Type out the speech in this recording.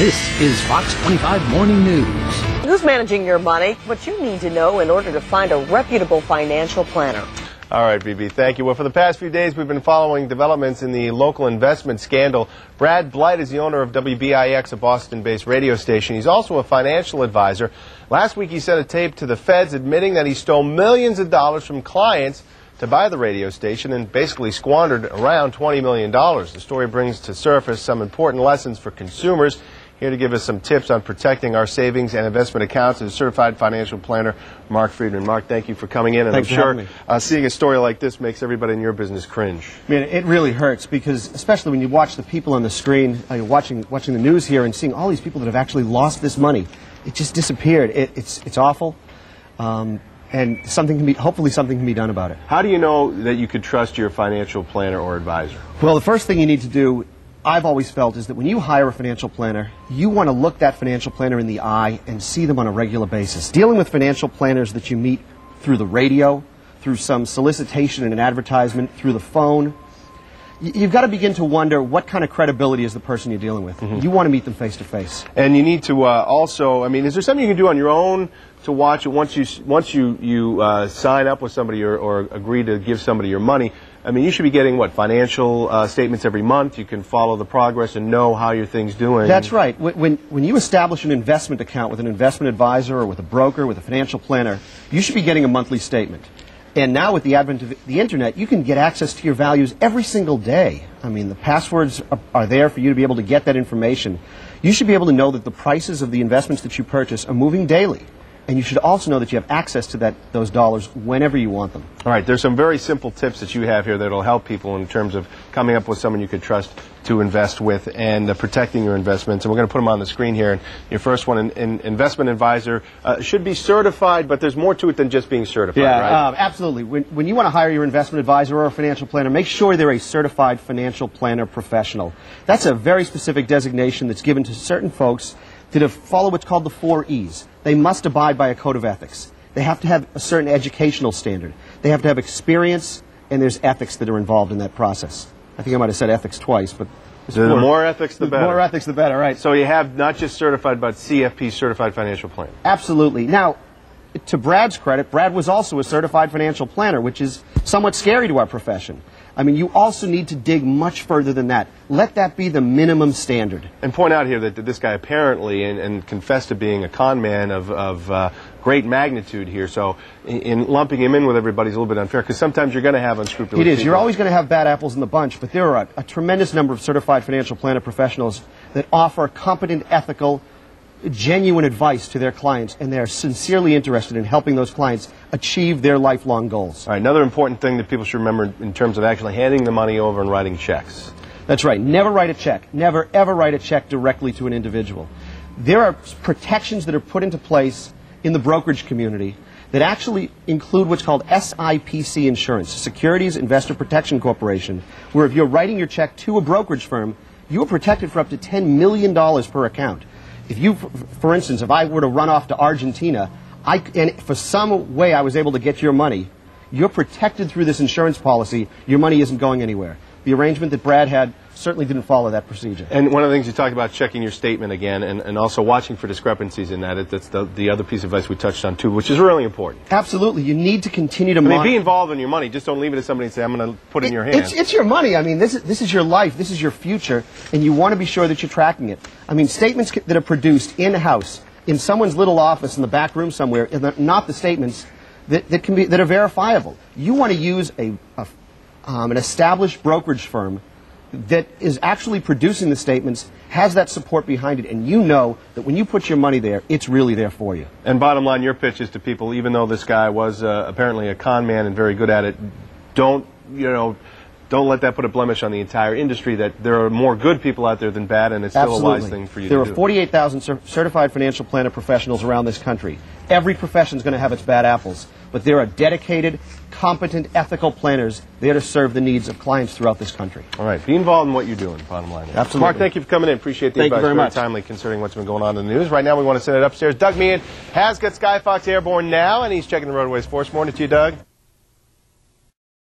This is Fox 25 Morning News. Who's managing your money? What you need to know in order to find a reputable financial planner. All right, BB, thank you. Well, for the past few days, we've been following developments in the local investment scandal. Brad Bleidt is the owner of WBIX, a Boston-based radio station. He's also a financial advisor. Last week, he sent a tape to the feds admitting that he stole millions of dollars from clients to buy the radio station and basically squandered around $20 million. The story brings to surface some important lessons for consumers. Here to give us some tips on protecting our savings and investment accounts is certified financial planner Marc Freedman. Marc, thank you for coming in, and Thanks I'm sure uh, seeing a story like this makes everybody in your business cringe. I mean, it really hurts because, especially when you watch the people on the screen, uh, watching watching the news here, and seeing all these people that have actually lost this money, it just disappeared. It, it's it's awful. Um, and something can be, hopefully something can be done about it. How do you know that you could trust your financial planner or advisor? Well, the first thing you need to do I've always felt is that when you hire a financial planner, you want to look that financial planner in the eye and see them on a regular basis. Dealing with financial planners that you meet through the radio, through some solicitation in an advertisement, through the phone, you've got to begin to wonder what kind of credibility is the person you're dealing with. Mm-hmm. You want to meet them face to face. And you need to uh, also, I mean, is there something you can do on your own to watch it once you once you you uh, sign up with somebody or, or agree to give somebody your money? I mean, you should be getting what financial uh, statements every month. You can follow the progress and know how your thing's doing. That's right. When when you establish an investment account with an investment advisor or with a broker with a financial planner, you should be getting a monthly statement. And now with the advent of the internet, you can get access to your values every single day. I mean, the passwords are there for you to be able to get that information. You should be able to know that the prices of the investments that you purchase are moving daily. And you should also know that you have access to that, those dollars whenever you want them. All right, there's some very simple tips that you have here that will help people in terms of coming up with someone you could trust to invest with and uh, protecting your investments. And we're going to put them on the screen here. And your first one, an, an investment advisor, uh, should be certified, but there's more to it than just being certified, yeah, right? Uh, absolutely. When, when you want to hire your investment advisor or a financial planner, make sure they're a certified financial planner professional. That's a very specific designation that's given to certain folks to follow what's called the four E's. They must abide by a code of ethics. They have to have a certain educational standard. They have to have experience, and there's ethics that are involved in that process. I think I might have said ethics twice, but the more, more, ethics, the better. More ethics, the better, right? So you have not just certified, but CFP, certified financial planner. Absolutely. Now, to Brad's credit, Brad was also a certified financial planner, which is somewhat scary to our profession. I mean, you also need to dig much further than that. Let that be the minimum standard. And point out here that, that this guy apparently, and, and, confessed to being a con man of, of uh, great magnitude here. So in, in, lumping him in with everybody is a little bit unfair because sometimes you're going to have unscrupulous. It is. People. You're always going to have bad apples in the bunch, but there are a, a tremendous number of certified financial planner professionals that offer competent, ethical, genuine advice to their clients, and they're sincerely interested in helping those clients achieve their lifelong goals. All right, another important thing that people should remember in terms of actually handing the money over and writing checks. That's right. Never write a check. Never, ever write a check directly to an individual. There are protections that are put into place in the brokerage community that actually include what's called SIPC insurance, Securities Investor Protection Corporation, where if you're writing your check to a brokerage firm, you are protected for up to $10 million per account if you, for instance, if I were to run off to Argentina, I, and for some way I was able to get your money, you're protected through this insurance policy. Your money isn't going anywhere. The arrangement that Brad had certainly didn't follow that procedure. And one of the things you talked about checking your statement again and, and also watching for discrepancies in that. That's the, the other piece of advice we touched on too, which is really important. Absolutely. You need to continue to I mean, be involved in your money. Just don't leave it to somebody and say, I'm going to put it, in your hands. It's, it's your money. I mean, this is, this is your life. This is your future. And you want to be sure that you're tracking it. I mean, statements that are produced in-house in someone's little office in the back room somewhere, are not the statements that, that, can be, that are verifiable. You want to use a, a um, an established brokerage firm that is actually producing the statements has that support behind it, and you know that when you put your money there, it's really there for you. And bottom line, your pitch is to people, even though this guy was uh, apparently a con man and very good at it, don't, you know, don't let that put a blemish on the entire industry that there are more good people out there than bad, and it's still Absolutely. a wise thing for you there to do. There are 48,000 cer certified financial planner professionals around this country. Every profession is going to have its bad apples, but there are dedicated, competent, ethical planners there to serve the needs of clients throughout this country. All right. Be involved in what you're doing, bottom line. Absolutely. Marc, thank you for coming in. Appreciate the thank advice. You very, very much. timely considering what's been going on in the news. Right now, we want to send it upstairs. Doug Meehan has got Sky Fox Airborne now, and he's checking the roadways for us. Morning to you, Doug.